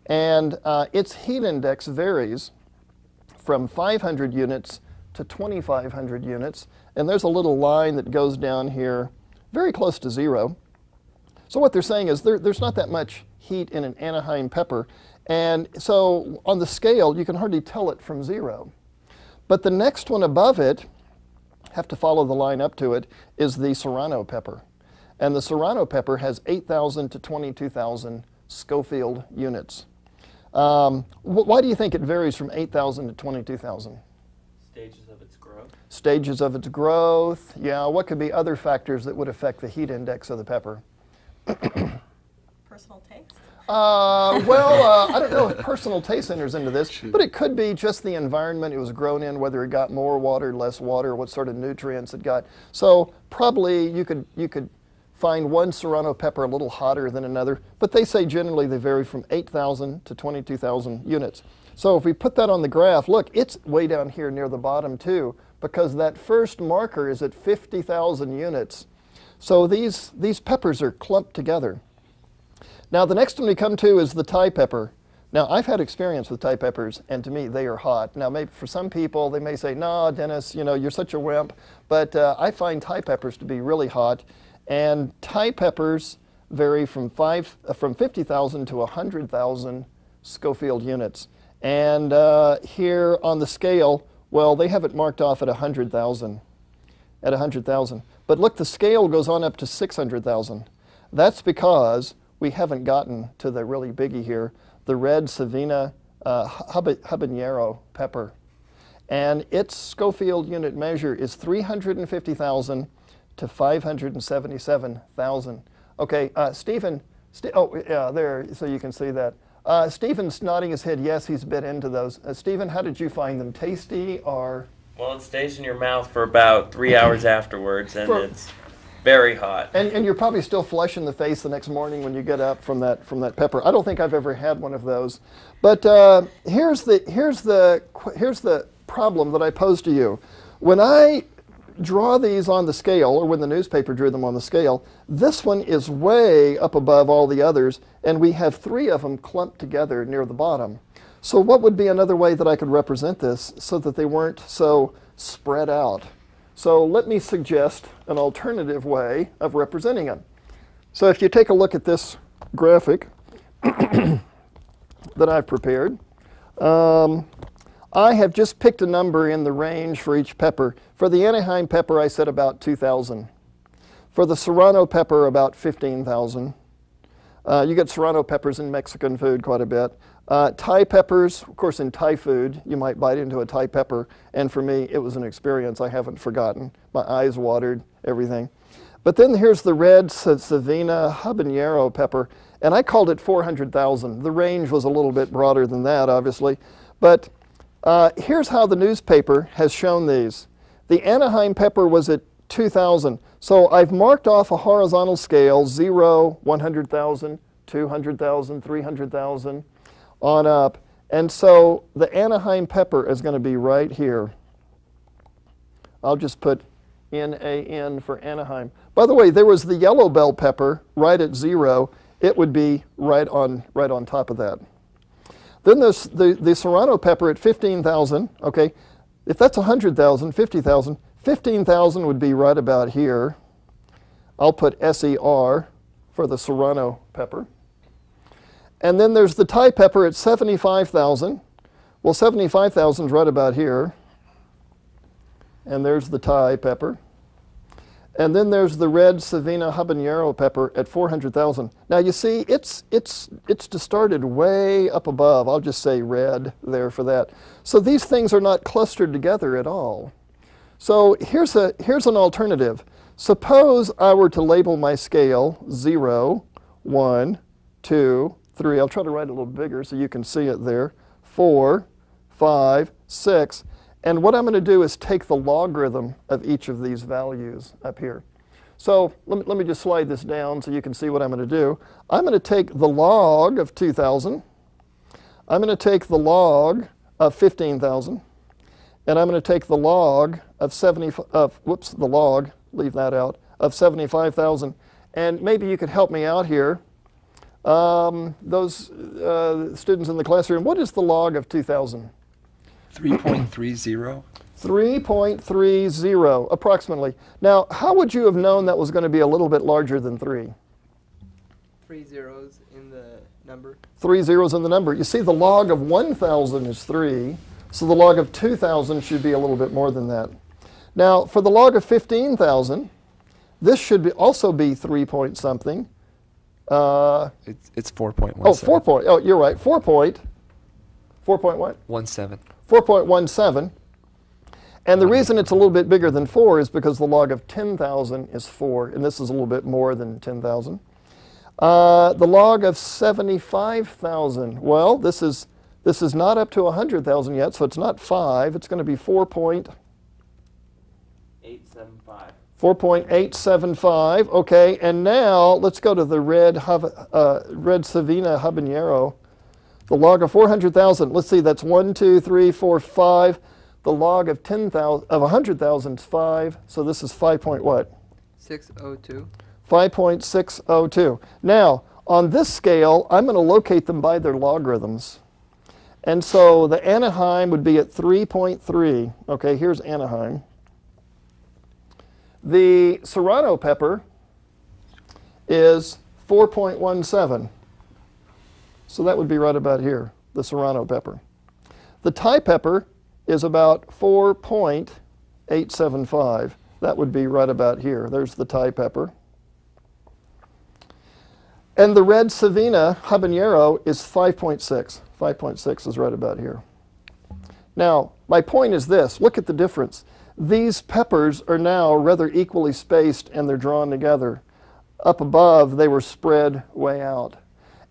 And uh, its heat index varies from 500 units to 2,500 units. And there's a little line that goes down here very close to zero. So what they're saying is there, there's not that much heat in an Anaheim pepper. And so on the scale, you can hardly tell it from zero. But the next one above it, have to follow the line up to it, is the Serrano pepper. And the Serrano pepper has 8,000 to 22,000 Scoville units. Um, wh- why do you think it varies from 8,000 to 22,000? Stages of its growth. Stages of its growth. Yeah, what could be other factors that would affect the heat index of the pepper? Personal taste? Uh, well, uh, I don't know if personal taste enters into this, but it could be just the environment it was grown in, whether it got more water, less water, what sort of nutrients it got. So probably you could you could find one serrano pepper a little hotter than another, but they say generally they vary from 8,000 to 22,000 units. So if we put that on the graph, look, it's way down here near the bottom too, because that first marker is at 50,000 units. So these these peppers are clumped together. Now, the next one we come to is the Thai pepper. Now, I've had experience with Thai peppers, and to me, they are hot. Now, maybe for some people, they may say, "No, Dennis, you know, you're such a wimp." But uh, I find Thai peppers to be really hot, and Thai peppers vary from five, uh, from 50,000 to 100,000 Scoville units. And uh, here on the scale, well, they have it marked off at 100,000 at 100,000. But look, the scale goes on up to 600,000. That's because we haven't gotten to the really biggie here, the red Savina uh, haba- habanero pepper. And its Scoville unit measure is 350,000 to 577,000. Okay, uh, Stephen, Ste- oh, yeah, there, so you can see that. Uh, Stephen's nodding his head, yes, he's bit into those. Uh, Stephen, how did you find them? Tasty or? Well, it stays in your mouth for about three hours afterwards, and For- it's very hot. And, and you're probably still flush in the face the next morning when you get up from that from that pepper. I don't think I've ever had one of those. But uh, here's the here's the here's the problem that I pose to you. When I draw these on the scale, or when the newspaper drew them on the scale, this one is way up above all the others, and we have three of them clumped together near the bottom. So what would be another way that I could represent this so that they weren't so spread out? So let me suggest an alternative way of representing them. So if you take a look at this graphic that I've prepared, um, I have just picked a number in the range for each pepper. For the Anaheim pepper, I said about 2,000. For the Serrano pepper, about 15,000. Uh, you get serrano peppers in Mexican food quite a bit. Uh, Thai peppers, of course, in Thai food, you might bite into a Thai pepper, and for me, it was an experience I haven't forgotten. My eyes watered, everything. But then here's the red Sa- Savina habanero pepper, and I called it 400,000. The range was a little bit broader than that, obviously. But uh, here's how the newspaper has shown these. The Anaheim pepper was at 2,000. So I've marked off a horizontal scale 0, 100,000, 200,000, 300,000, on up. And so the Anaheim pepper is going to be right here. I'll just put N-A-N for Anaheim. By the way, there was the yellow bell pepper right at zero. It would be right on, right on top of that. Then there's the, the Serrano pepper at 15,000, okay? If that's 100,000, 50,000, 15,000 would be right about here. I'll put SER for the Serrano pepper. And then there's the Thai pepper at 75,000. Well, 75,000 is right about here. And there's the Thai pepper. And then there's the red Savina habanero pepper at 400,000. Now you see, it's, it's, it's distorted way up above. I'll just say red there for that. So these things are not clustered together at all. So here's, a, here's an alternative. Suppose I were to label my scale 0, 1, 2, 3. I'll try to write it a little bigger so you can see it there. 4, 5, 6. And what I'm going to do is take the logarithm of each of these values up here. So let me, let me just slide this down so you can see what I'm going to do. I'm going to take the log of 2,000. I'm going to take the log of 15,000. And I'm going to take the log of 70, of, whoops, the log, leave that out, of 75,000. And maybe you could help me out here. Um, those uh, students in the classroom, what is the log of 2,000? 3.30? 3.30 approximately. Now, how would you have known that was going to be a little bit larger than 3? three zeros in the number. Three zeros in the number. You see, the log of 1,000 is 3, so the log of 2,000 should be a little bit more than that. Now, for the log of 15,000, this should be also be 3 point something. Uh, It's it's four point one. oh, 4 point. Oh, you're right. 4 point. 4 point what? One seven. 4.17. And the reason it's a little bit bigger than 4 is because the log of 10,000 is 4, and this is a little bit more than 10,000. Uh, the log of 75,000, well, this is, this is not up to 100,000 yet, so it's not 5. It's going to be 4 point, Eight seven five. 4.875. Okay, and now let's go to the red, uh, red Savina habanero. The log of 400,000. Let's see, that's 1, 2, 3, 4, 5. The log of 10,000 of 100,000 is 5. So this is 5 point what? Six oh two. 5.602. Now, on this scale, I'm going to locate them by their logarithms. And so the Anaheim would be at 3.3. Okay, here's Anaheim. The Serrano pepper is 4.17. So that would be right about here, the Serrano pepper. The Thai pepper is about 4.875. That would be right about here. There's the Thai pepper. And the red Savina habanero is 5.6. 5.6 is right about here. Now, my point is this look at the difference. These peppers are now rather equally spaced and they're drawn together. Up above, they were spread way out.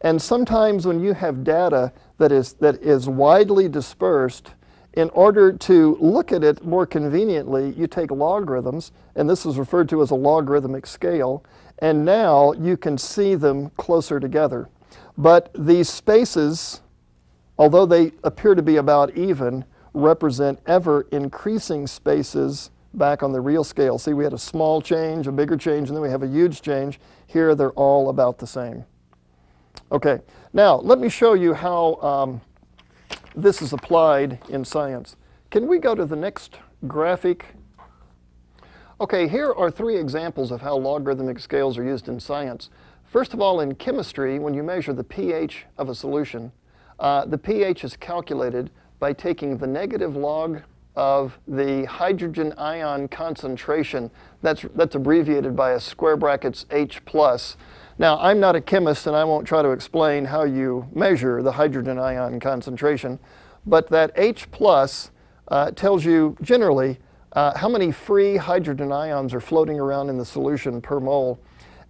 And sometimes when you have data that is, that is widely dispersed, in order to look at it more conveniently, you take logarithms, and this is referred to as a logarithmic scale, and now you can see them closer together. But these spaces, although they appear to be about even, represent ever increasing spaces back on the real scale. See, we had a small change, a bigger change, and then we have a huge change. Here, they're all about the same. Okay, now let me show you how um, this is applied in science. Can we go to the next graphic? Okay, here are three examples of how logarithmic scales are used in science. First of all, in chemistry, when you measure the pH of a solution, uh, the pH is calculated by taking the negative log of the hydrogen ion concentration. That's, that's abbreviated by a square brackets H plus. Now, I'm not a chemist and I won't try to explain how you measure the hydrogen ion concentration, but that H plus uh, tells you generally uh, how many free hydrogen ions are floating around in the solution per mole.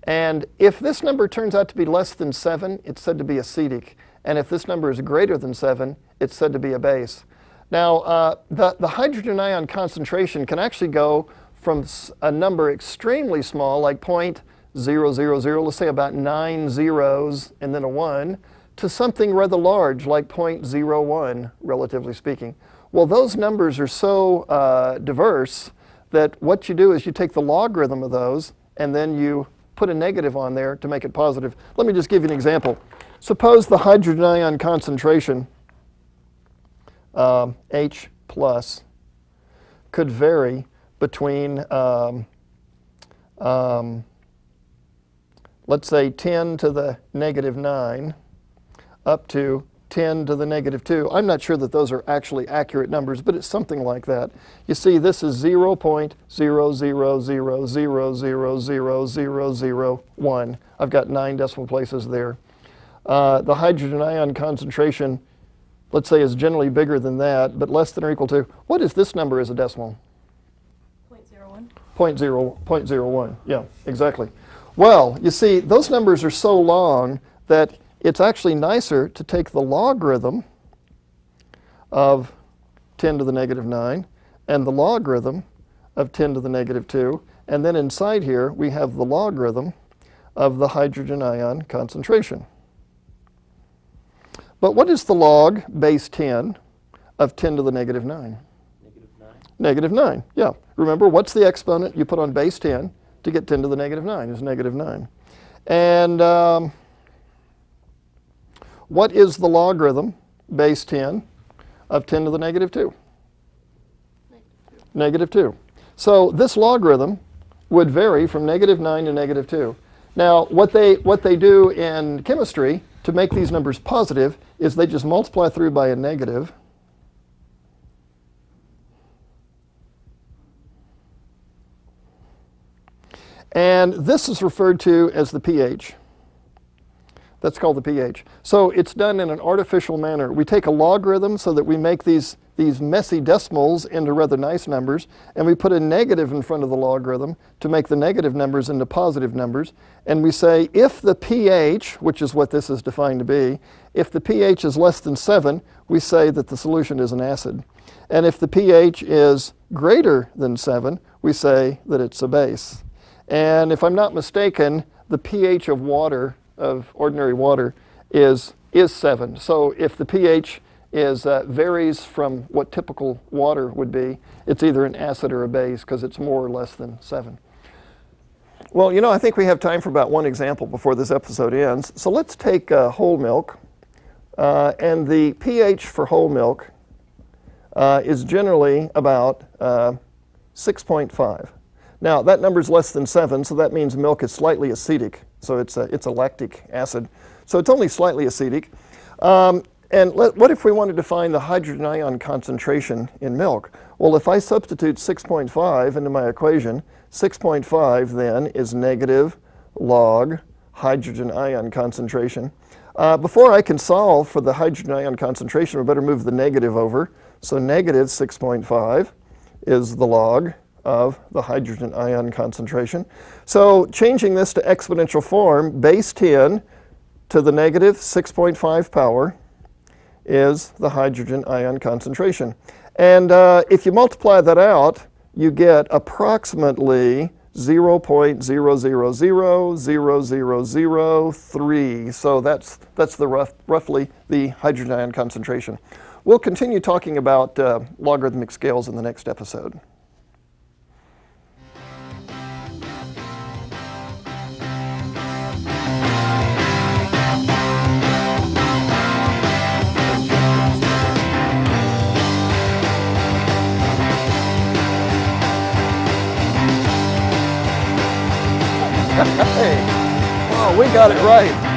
And if this number turns out to be less than 7, it's said to be acidic. And if this number is greater than 7, it's said to be a base. Now, uh, the, the hydrogen ion concentration can actually go from a number extremely small, like 0.000, let's say about nine zeros and then a 1, to something rather large, like 0.01, relatively speaking. Well, those numbers are so uh, diverse that what you do is you take the logarithm of those and then you put a negative on there to make it positive. Let me just give you an example. Suppose the hydrogen ion concentration um, H plus could vary between, um, um, let's say, 10 to the negative 9 up to 10 to the negative 2. I'm not sure that those are actually accurate numbers, but it's something like that. You see, this is 0.000000001. I've got nine decimal places there. Uh, the hydrogen ion concentration, let's say, is generally bigger than that, but less than or equal to, what is this number as a decimal? 0.01. Point zero, point zero one. Yeah, exactly. Well, you see, those numbers are so long that it's actually nicer to take the logarithm of 10 to the negative 9 and the logarithm of 10 to the negative 2. And then inside here, we have the logarithm of the hydrogen ion concentration. But what is the log base 10 of 10 to the negative 9? Negative nine. Negative 9, yeah. Remember, what's the exponent you put on base 10 to get 10 to the negative 9 is negative 9. And um, what is the logarithm, base 10, of 10 to the negative 2? Negative 2. So this logarithm would vary from negative 9 to negative 2. Now, what they, what they do in chemistry to make these numbers positive is they just multiply through by a negative. And this is referred to as the pH. That's called the pH. So it's done in an artificial manner. We take a logarithm so that we make these, these messy decimals into rather nice numbers, and we put a negative in front of the logarithm to make the negative numbers into positive numbers. And we say if the pH, which is what this is defined to be, if the pH is less than 7, we say that the solution is an acid. And if the pH is greater than 7, we say that it's a base. And if I'm not mistaken, the pH of water, of ordinary water, is, is 7. So if the pH is, uh, varies from what typical water would be, it's either an acid or a base because it's more or less than 7. Well, you know, I think we have time for about one example before this episode ends. So let's take uh, whole milk. Uh, and the pH for whole milk uh, is generally about uh, 6.5. Now, that number is less than 7, so that means milk is slightly acidic. So it's a, it's a lactic acid. So it's only slightly acidic. Um, and let, what if we wanted to find the hydrogen ion concentration in milk? Well, if I substitute 6.5 into my equation, 6.5 then is negative log hydrogen ion concentration. Uh, before I can solve for the hydrogen ion concentration, we better move the negative over. So negative 6.5 is the log of the hydrogen ion concentration. So changing this to exponential form, base 10 to the negative 6.5 power is the hydrogen ion concentration. And uh, if you multiply that out, you get approximately 0.0000003. So that's, that's the rough, roughly the hydrogen ion concentration. We'll continue talking about uh, logarithmic scales in the next episode. We got it right.